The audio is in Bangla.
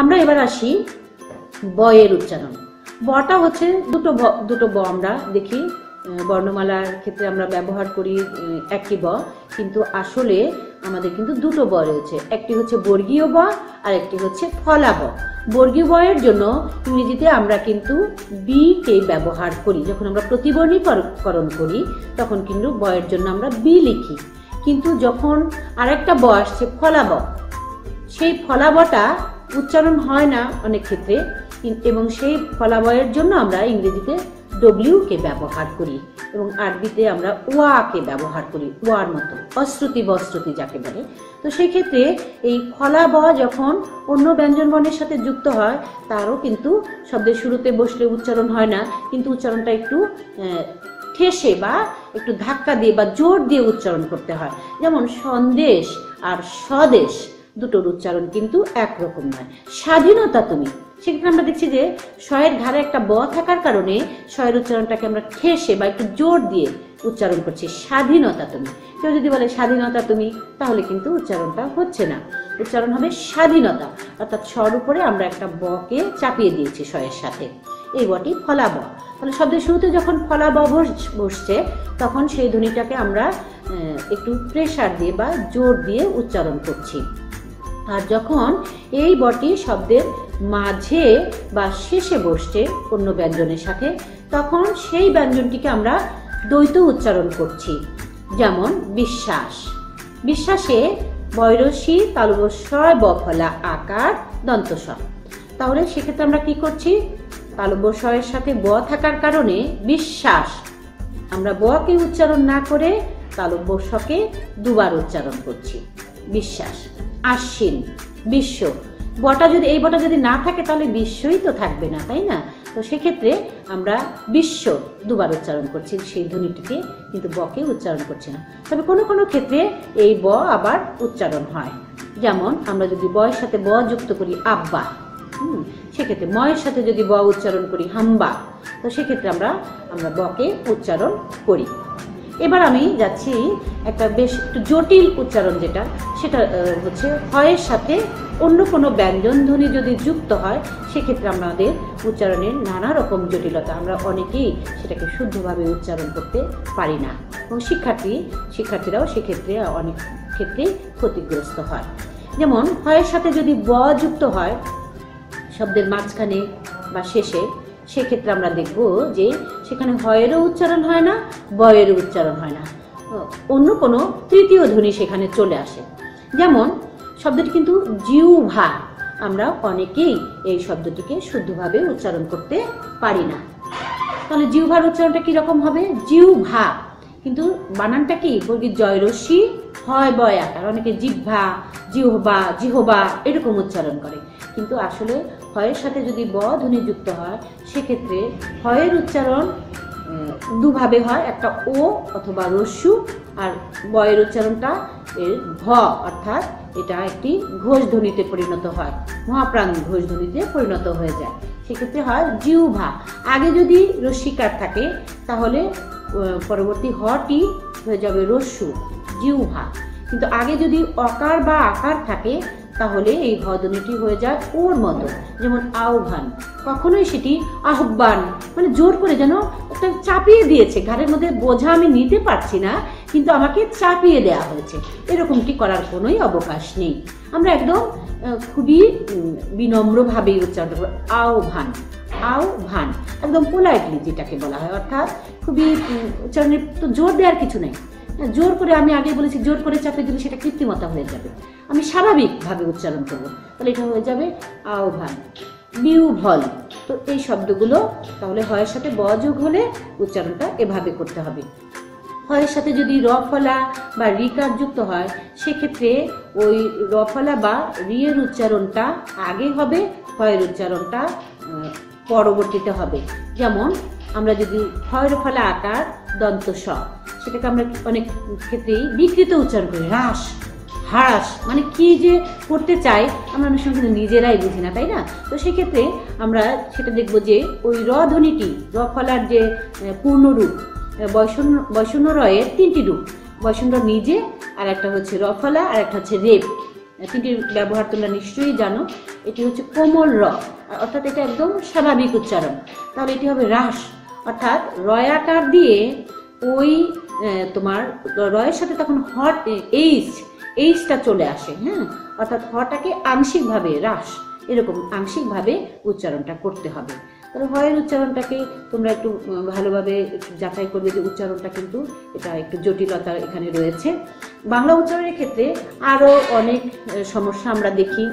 আমরা এবার আসি বয়ের উচ্চারণ। বটা হচ্ছে দুটো দুটো ব আমরা দেখি। বর্ণমালার ক্ষেত্রে আমরা ব্যবহার করি একটি ব, কিন্তু আসলে আমাদের কিন্তু দুটো ব রয়েছে। একটি হচ্ছে বর্গীয় ব, আর একটি হচ্ছে ফলা ব। বর্গীয় বয়ের জন্য ইংরেজিতে আমরা কিন্তু বি কে ব্যবহার করি। যখন আমরা প্রতিবর্ণীকরণ করি, তখন কিন্তু বয়ের জন্য আমরা বি লিখি। কিন্তু যখন আরেকটা ব আসছে, ফলা ব সেই ফলাবটা উচ্চারণ হয় না অনেক ক্ষেত্রে এবং সেই ফলাবয়ের জন্য আমরা ইংরেজিতে ডব্লিউ কে ব্যবহার করি এবং আরবিতে আমরা ওয়া কে ব্যবহার করি, ওয়ার মতো, অশ্রুতি বশ্রুতি যাকে বলে। তো সেই ক্ষেত্রে এই ফলাব যখন অন্য ব্যঞ্জন বর্ণের সাথে যুক্ত হয়, তারও কিন্তু শব্দের শুরুতে বসলে উচ্চারণ হয় না, কিন্তু উচ্চারণটা একটু ঠেসে বা একটু ধাক্কা দিয়ে বা জোর দিয়ে উচ্চারণ করতে হয়। যেমন সন্দেশ আর স্বদেশ। দুটোর উচ্চারণ কিন্তু একরকম নয়। স্বাধীনতা তুমি। সেক্ষেত্রে আমরা দেখছি যে শয়ের ঘাড়ে একটা ব থাকার কারণে শয়ের উচ্চারণটাকে আমরা ঠেসে বা একটু জোর দিয়ে উচ্চারণ করছি। স্বাধীনতা তুমি। কেউ যদি বলে স্বাধীনতা তুমি, তাহলে কিন্তু উচ্চারণটা হচ্ছে না। উচ্চারণ হবে স্বাধীনতা। অর্থাৎ স্বর উপরে আমরা একটা বকে চাপিয়ে দিয়েছি শয়ের সাথে। এই বটি ফলাব তাহলে শব্দের শুরুতে যখন ফলাব বস- বসছে, তখন সেই ধ্বনিটাকে আমরা একটু প্রেসার দিয়ে বা জোর দিয়ে উচ্চারণ করছি। আর যখন এই বটি শব্দের মাঝে বা শেষে বসছে অন্য ব্যঞ্জনের সাথে, তখন সেই ব্যঞ্জনটিকে আমরা দ্বৈত উচ্চারণ করছি, যেমন বিশ্বাস। বিশ্বাসে বৈরসী তালবস্বয় বফলা আকার দন্তস্ব তাহলে সেক্ষেত্রে আমরা কি করছি? তালবস্বয়ের সাথে ব থাকার কারণে বিশ্বাস। আমরা বকে উচ্চারণ না করে তালব্যস্বকে দুবার উচ্চারণ করছি, বিশ্বাস। আশ্বিন বিশ্ব। বটা যদি এই বটা যদি না থাকে তাহলে বিশ্বই তো থাকবে না তাই না? তো সেক্ষেত্রে আমরা বিশ্ব দুবার উচ্চারণ করছি সেই ধ্বনিটিকে কিন্তু বকে উচ্চারণ করছি না। তবে কোনো কোনো ক্ষেত্রে এই ব আবার উচ্চারণ হয়। যেমন আমরা যদি বয়ের সাথে ব যুক্ত করি আব্বা হুম, সেক্ষেত্রে ময়ের সাথে যদি ব উচ্চারণ করি হাম্বা তো সেক্ষেত্রে আমরা আমরা বকে উচ্চারণ করি। এবার আমি যাচ্ছি একটা বেশ একটু জটিল উচ্চারণ যেটা, সেটা হচ্ছে হয়ের সাথে অন্য কোনো ব্যঞ্জন ধ্বনি যদি যুক্ত হয়, সেক্ষেত্রে আমাদের উচ্চারণের নানা রকম জটিলতা আমরা অনেকেই সেটাকে শুদ্ধভাবে উচ্চারণ করতে পারি না। এবং শিক্ষার্থী, শিক্ষার্থীরাও সেক্ষেত্রে অনেক ক্ষেত্রে ক্ষতিগ্রস্ত হয়। যেমন, হয়ের সাথে যদি ব যুক্ত হয়, শব্দের মাঝখানে বা শেষে সেক্ষেত্রে আমরা দেখব যে সেখানে হয়েরও উচ্চারণ হয় না, বয়েরও উচ্চারণ হয় না। অন্য কোনো তৃতীয় ধ্বনি সেখানে চলে আসে। যেমন শব্দটি কিন্তু জিউভা। আমরা অনেকেই এই শব্দটিকে শুদ্ধভাবে উচ্চারণ করতে পারি না। তাহলে জিউভার উচ্চারণটা কীরকম হবে? জিউভা। কিন্তু বানানটা কি? বর্গীর জয়রস্যি হয় বয়। আকার অনেকে জিহ্বা, জিহবা জিহবা এরকম উচ্চারণ করে। কিন্তু আসলে হয়ের সাথে যদি ব ধ্বনি যুক্ত হয়, সেক্ষেত্রে হয়ের উচ্চারণ দুভাবে হয়, একটা ও অথবা রস্যু, আর বয়ের উচ্চারণটা এর ভ, অর্থাৎ এটা একটি ঘোষ ধ্বনিতে পরিণত হয়, মহাপ্রাণ ঘোষ ধ্বনিতে পরিণত হয়ে যায়। সেক্ষেত্রে হয় জিউভা আগে যদি রস্যিকার থাকে, তাহলে পরবর্তী হটি হয়ে যাবে রস্যু জিউভা কিন্তু আগে যদি অকার বা আকার থাকে তাহলে এই ভদনীটি হয়ে যায় ওর মতো যেমন আহ্বান। কখনোই সেটি আহ্বান মানে জোর করে যেন একটা চাপিয়ে দিয়েছে। ঘাড়ের মধ্যে বোঝা আমি নিতে পারছি না কিন্তু আমাকে চাপিয়ে দেওয়া হয়েছে। এরকমটি করার কোনোই অবকাশ নেই। আমরা একদম খুবই বিনম্রভাবেই উচ্চারণ করব। আহ্বান আহ্বান একদম পোলাইটলি যেটাকে বলা হয়। অর্থাৎ খুবই উম, উচ্চারণে তো জোর দেওয়ার কিছু নেই। জোর করে আমি আগে বলেছি জোর করে চাপিয়ে দিলে সেটা কৃত্রিমতা হয়ে যাবে। আমি স্বাভাবিকভাবে উচ্চারণ করব। তাহলে এটা হয়ে যাবে আহ্বান। বিউভল তো এই শব্দগুলো তাহলে হয়ের সাথে ব যোগ হলে উচ্চারণটা এভাবে করতে হবে। হয়ের সাথে যদি রফলা বা রিকার যুক্ত হয়, সেক্ষেত্রে ওই রফলা বা রিয়ের উচ্চারণটা আগে হবে, হয়ের উচ্চারণটা পরবর্তীতে হবে। যেমন আমরা যদি হয়ের ফলা আকার দন্ত স, সেটাকে আমরা অনেক ক্ষেত্রেই বিকৃত উচ্চারণ করি, হ্রাস। হ্রাস মানে কি যে করতে চাই আমরা অনেক সময় নিজেরাই বুঝি না, তাই না? তো সেক্ষেত্রে আমরা সেটা দেখব যে ওই র ধ্বনিটি, র ফলার যে পূর্ণরূপ বৈষণ্য বৈষণ্য রয়ের তিনটি রূপ, বৈষণ্য নিজে আর একটা হচ্ছে রফলা আর একটা হচ্ছে রেপ। তিনটির ব্যবহার তোমরা নিশ্চয়ই জানো, এটি হচ্ছে কোমল র অর্থাৎ এটা একদম স্বাভাবিক উচ্চারণ। তাহলে এটি হবে হ্রাস অর্থাৎ রয়াটার দিয়ে ওই তোমার রয়ের সাথে তখন হট এইচ এইচটা চলে আসে হ্যাঁ অর্থাৎ হটাকে আংশিকভাবে হ্রাস, এরকম আংশিকভাবে উচ্চারণটা করতে হবে। তাহলে হয়ের উচ্চারণটাকে তোমরা একটু ভালোভাবে যাচাই করবে যে উচ্চারণটা কিন্তু এটা একটু জটিলতা এখানে রয়েছে। বাংলা উচ্চারণের ক্ষেত্রে আরও অনেক সমস্যা আমরা দেখি।